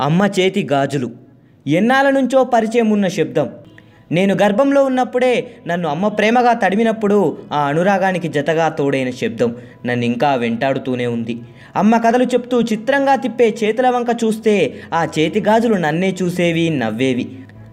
అమ్మ చేతి గాజులు. ఎన్నాళ్ళ నుంచో పరిచయం ఉన్న శబ్దం. నేను గర్భంలో ఉన్నప్పుడే నన్ను అమ్మ ప్రేమగా తడిమినప్పుడు ఆ అనురాగానికి జతగా తోడైన శబ్దం నన్ను ఇంకా వెంటాడుతూనే ఉంది. అమ్మ కథలు చెప్తూ చిత్రంగా తిప్పే చేతుల వంక చూస్తే ఆ చేతి గాజులు నన్నే చూసేవి నవ్వేవి.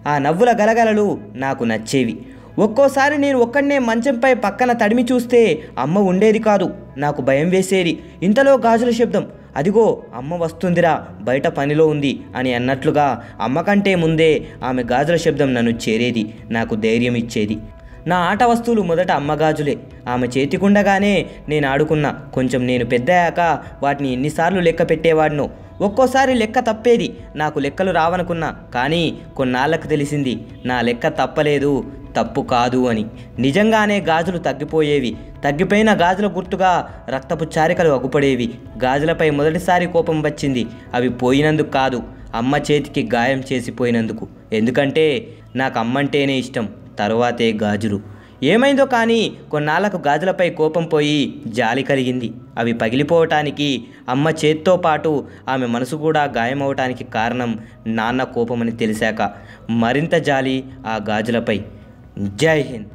ఆ నవ్వుల గలగలలు నాకు నచ్చేవి. ఒక్కోసారి నేను ఒక్కడనే మంచంపై పక్కన తడిమి చూస్తే అమ్మ ఉండేది కాదు నాకు భయం వేసేది. ఇంతలో గాజుల శబ్దం అదిగో అమ్మ వస్తుందిరా బయట పనిలో ఉంది అని అన్నట్లుగా అమ్మ కంటే ముందే ఆమె గాజుల శబ్దం నన్ను చేరేది నాకు ధైర్యం ఇచ్చేది. నా ఆట వస్తువులు మొదట అమ్మ గాజులే. ఆమె చేతికుండగానే నేను ఆడుకున్నా. కొంచెం నేను పెద్దయ్యాక వాటిని ఎన్నిసార్లు లెక్క పెట్టేవాడినో. ఒక్కోసారి లెక్క తప్పేది. నాకు లెక్కలు రావనుకున్నా. కానీ కొన్నాళ్ళకు తెలిసింది నా లెక్క తప్పలేదు. తప్పు కాదు అని. నిజంగానే గాజులు తగ్గిపోయేవి. తగ్గిపోయిన గాజుల గుర్తుగా రక్తపు చారికలు అగుపడేవి. గాజులపై మొదటిసారి కోపం వచ్చింది. అవి పోయినందుకు కాదు అమ్మ చేతికి గాయం చేసిపోయినందుకు ఎందుకంటే నాకు అమ్మంటేనే ఇష్టం తరువాతే గాజులు. ఏమైందో కానీ కొన్నాళ్ళకు గాజులపై కోపం పోయి జాలి కలిగింది. అవి పగిలిపోవటానికి అమ్మ చేత్తో పాటు ఆమె మనసు కూడా గాయమవటానికి కారణం నాన్న కోపమని తెలిసాక. మరింత జాలి ఆ గాజులపై. जय हिंद।